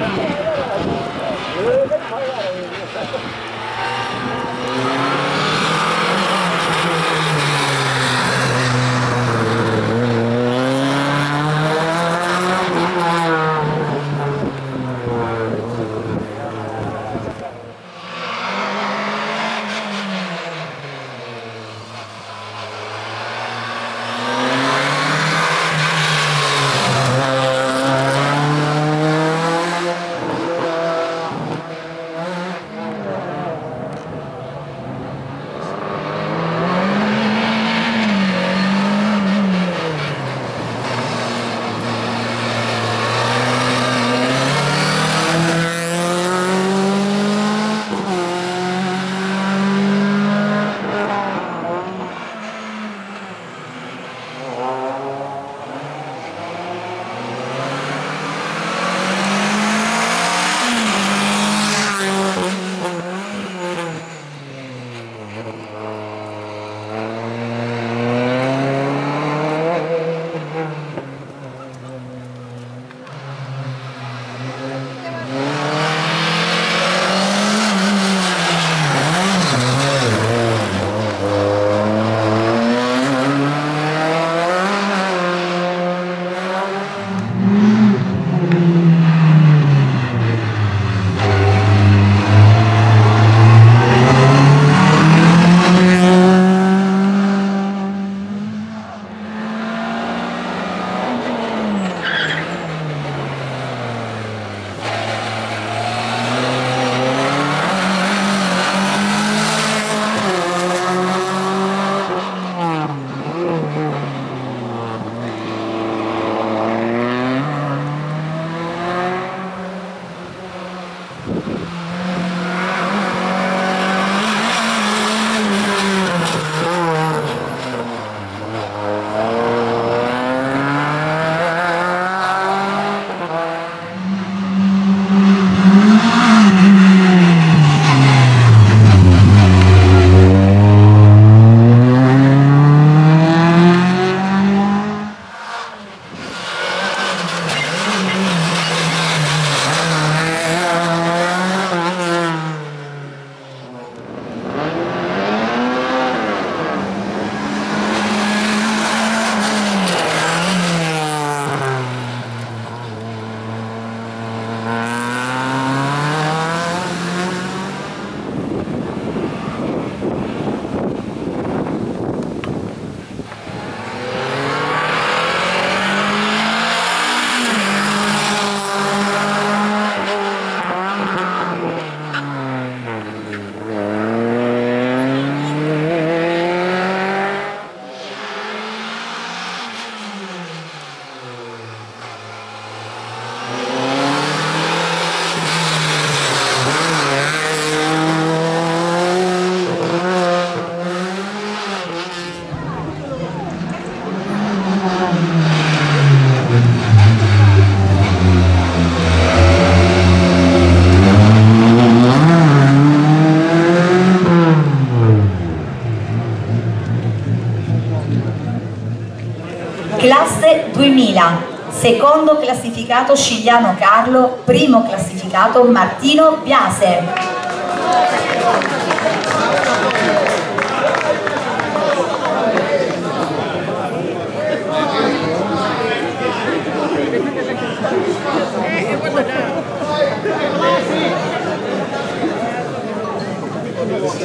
Thank you. Classe 2000, secondo classificato Scigliano Carlo, primo classificato Martino Biase.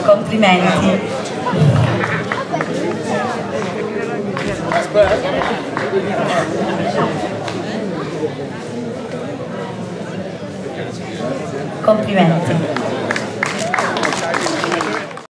Complimenti. Complimenti.